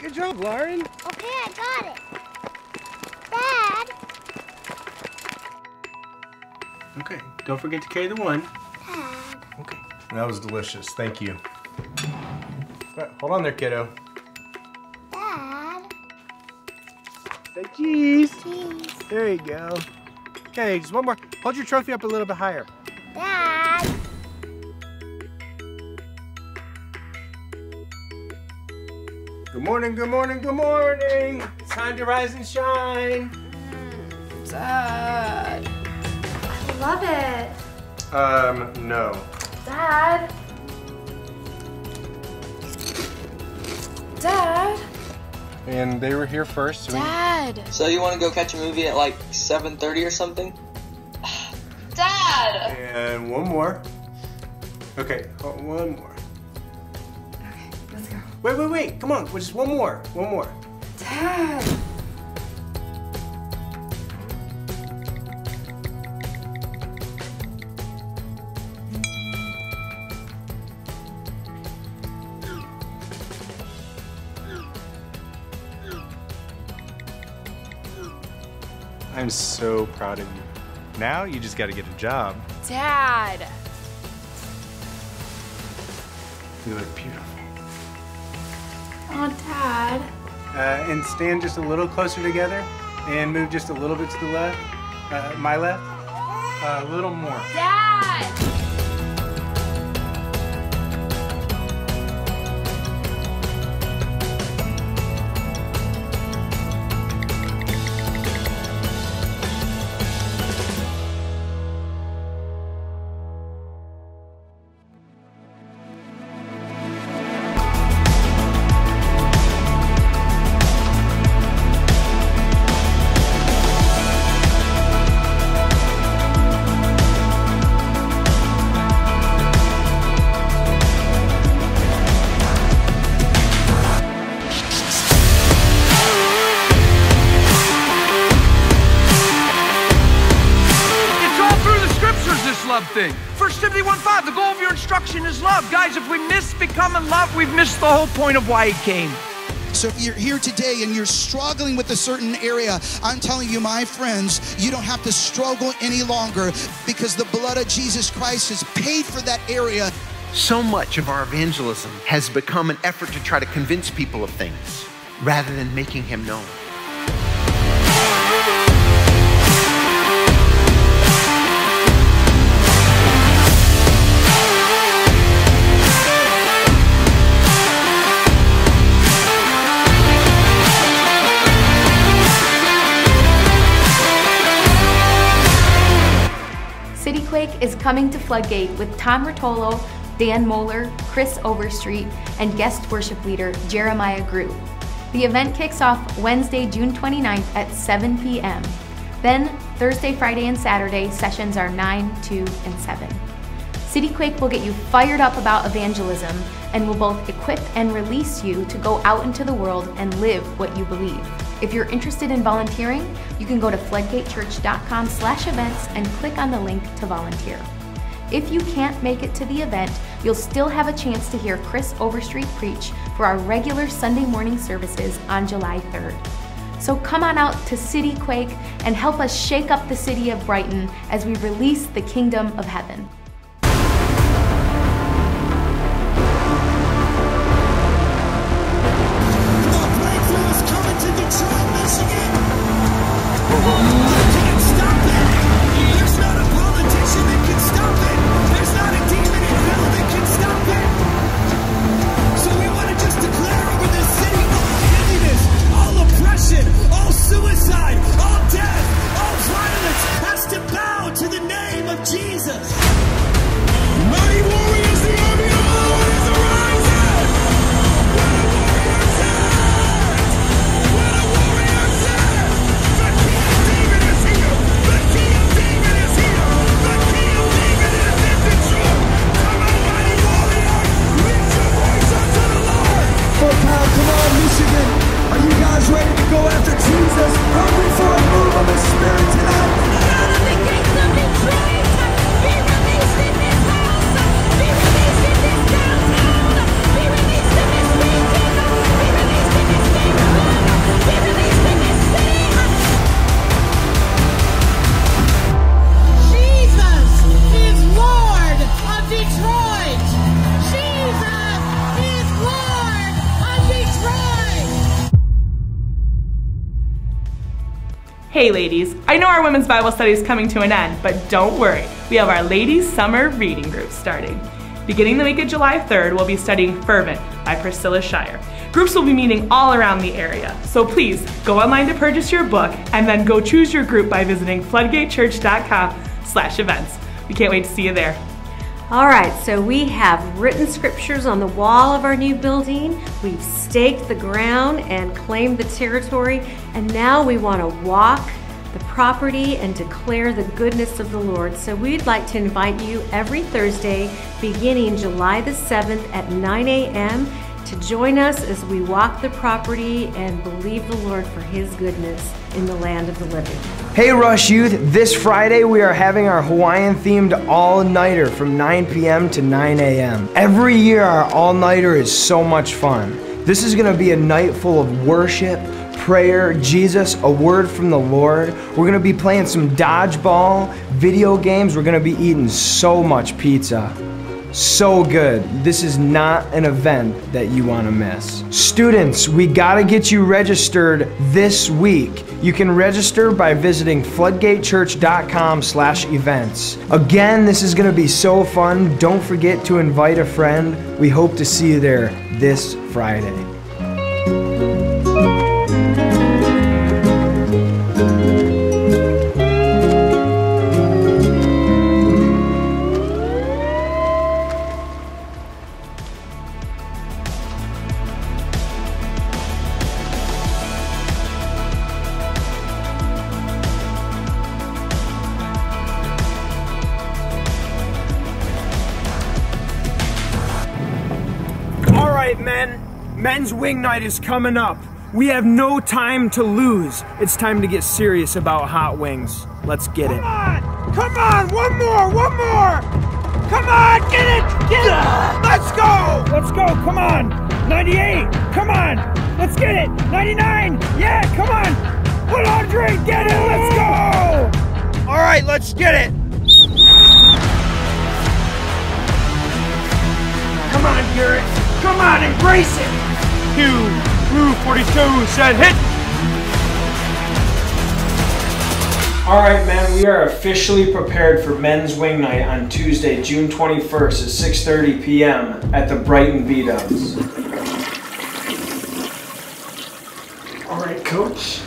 Good job, Lauren. Okay, I got it. Dad. Okay, don't forget to carry the one. Dad. Okay. That was delicious. Thank you. Right, hold on there, kiddo. Dad. Say cheese. Cheese. There you go. Okay, just one more. Hold your trophy up a little bit higher. Dad. Good morning, good morning, good morning. It's time to rise and shine. Dad. I love it. Um, no. Dad. Dad. And they were here first. So we- Dad. So you want to go catch a movie at like 7:30 or something? Dad. And one more. Okay, one more. Okay, let's go. Wait, wait, wait. Come on. Just one more. One more. Dad. I'm so proud of you. Now you just got to get a job. Dad. You look beautiful. Dad. Uh, and stand just a little closer together and move just a little bit to the left. Uh, my left. Uh, a little more. Dad. Love thing. 1 Timothy 1.5, the goal of your instruction is love. Guys, if we miss becoming love, we've missed the whole point of why he came. So if you're here today and you're struggling with a certain area, I'm telling you, my friends, you don't have to struggle any longer because the blood of Jesus Christ has paid for that area. So much of our evangelism has become an effort to try to convince people of things rather than making Him known. CityQuake is coming to Floodgate with Tom Rotolo, Dan Mohler, Chris Overstreet, and guest worship leader Jeremiah Grew. The event kicks off Wednesday, June 29th at 7 p.m. Then, Thursday, Friday, and Saturday, sessions are 9, 2, and 7. CityQuake will get you fired up about evangelism and will both equip and release you to go out into the world and live what you believe. If you're interested in volunteering, you can go to floodgatechurch.com slash events and click on the link to volunteer. If you can't make it to the event, you'll still have a chance to hear Chris Overstreet preach for our regular Sunday morning services on July 3rd. So come on out to City Quake and help us shake up the city of Brighton as we release the kingdom of heaven. Suicide, Hey ladies, I know our women's Bible study is coming to an end, but don't worry. We have our ladies summer reading group starting. Beginning the week of July 3rd, we'll be studying Fervent by Priscilla Shirer. Groups will be meeting all around the area, so please go online to purchase your book and then go choose your group by visiting floodgatechurch.com slash events. We can't wait to see you there. All right, so we have written scriptures on the wall of our new building. We've staked the ground and claimed the territory, and now we want to walk the property and declare the goodness of the Lord. So we'd like to invite you every Thursday, beginning July the 7th at 9 a.m to join us as we walk the property and believe the Lord for His goodness in the land of the living. Hey, Rush Youth, this Friday we are having our Hawaiian themed all nighter from 9 p.m. to 9 a.m. Every year, our all nighter is so much fun. This is going to be a night full of worship, prayer, Jesus, a word from the Lord. We're to be playing some dodgeball, video games. We're to be eating so much pizza so good. This is not an event that you want to miss. Students, we got to get you registered this week. You can register by visiting floodgatechurch.com/events. Again, this is going to be so fun. Don't forget to invite a friend. We hope to see you there this Friday. Men, men's Wing Night is coming up. We have no time to lose. It's time to get serious about hot wings. Let's get it. Come on! Come on! One more! One more! Come on! Get it! Get it! Let's go! Let's go! Come on! 98! Come on! Let's get it! 99! Yeah! Come on! 100! Get it! Let's go! All right, let's get it! Come on, Garrett! Come on, embrace it! Blue 42 said hit! All right, man, we are officially prepared for Men's Wing Night on Tuesday, June 21st at 6.30 p.m. at the Brighton B-Dubs. All right, coach.